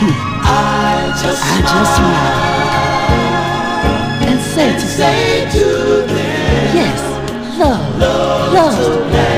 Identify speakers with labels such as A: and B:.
A: I just, smile. and
B: say to
C: say them,
B: to them,
C: yes, love, love, love